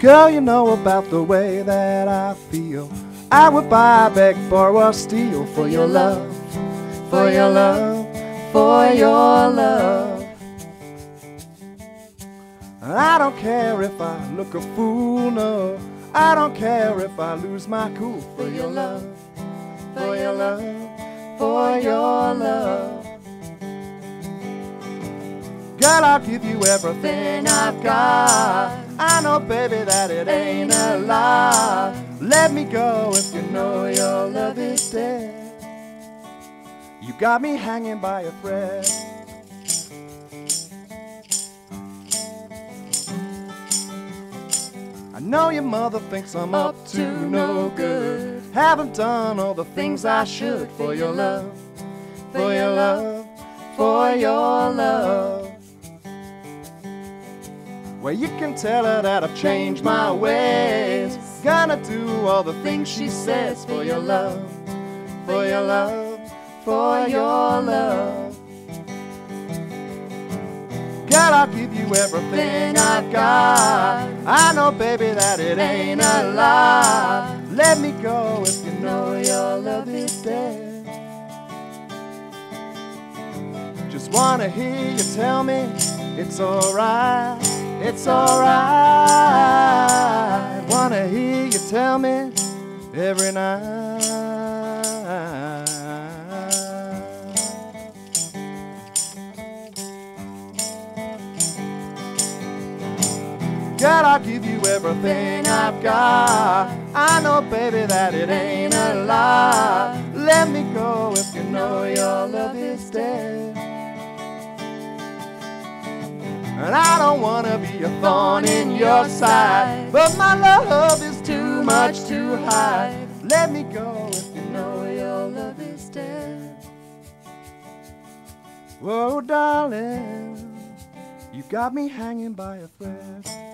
Girl, you know about the way that I feel. I would buy, beg, borrow, steal for your love, for your love, for your love. I don't care if I look a fool, no. I don't care if I lose my cool for your love, for your love, for your love. Girl, I'll give you everything I've got. I know, baby, that it ain't a lie. Let me go if you know your love is dead. You got me hanging by a thread. I know your mother thinks I'm up to no good. Haven't done all the things I should for your love, for your love, for your love. Well, you can tell her that I've changed my ways. Gonna do all the things she says for your love, for your love, for your love. Girl, I'll give you everything I've got. I know, baby, that it ain't a lie. Let me go if you know your love is dead. Just wanna hear you tell me it's alright, it's alright. Wanna hear you tell me every night. God, I'll give you everything I've got. I know, baby, that it ain't a lie. Let me go if you know your love is dead. And I don't wanna be a thorn in your side, but my love is too much to hide. Let me go if you know your love is dead. Whoa, darling, you got me hanging by a thread.